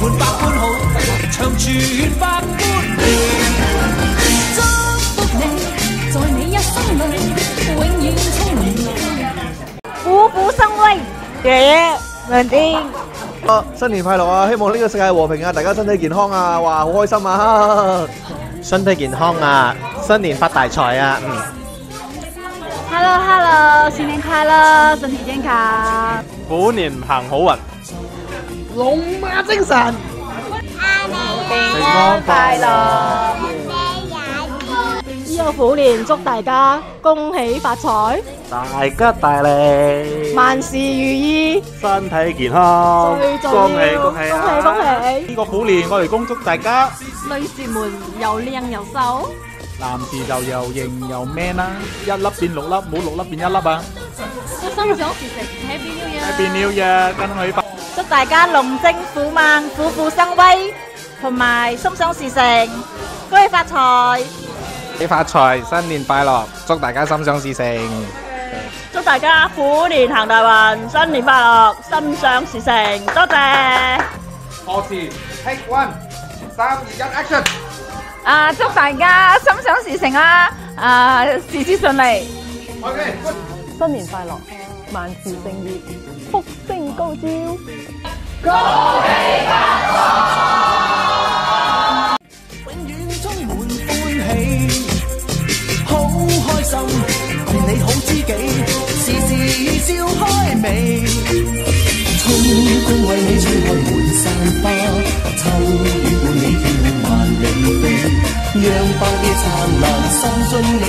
满百般好，长存百般美。祝福你，在你一生里，永远充满。虎虎生威，爷爷亮啲。啊！新年快樂啊！希望呢個世界和平啊，大家身體健康啊！哇，好開心啊！身體健康啊，新年發大財啊！嗯。Hello Hello，新年快樂，身体健康，虎年行好運，龍馬精神，平安快樂。呢個虎年祝大家恭喜發財，大吉大利，萬事如意，身體健康，最重恭喜，恭喜啊！恭喜恭喜！呢個虎年我哋恭祝大家，女士們又靚又瘦，男士就又型又 man 啦，一粒變六粒，冇六粒變一粒啊心想事成，Happy New Year！！Happy New Year，恭喜發！祝大家龍精虎猛，虎虎生威，同埋心想事成，恭喜發財！恭喜發財，新年快樂，祝大家心想事成。祝大家虎年行大運，新年快樂，心想事成，多謝。開始，Take one，三二一，Action！啊，祝大家心想事成啦！啊，事事順利。OK，新年快樂，万事胜意，福星高照，恭喜发财。永远充满欢喜，好开心，共你好知己，事事笑开眉。春光为你吹开满山花，秋雨伴你飘落万里飞，让百业灿烂，深信你。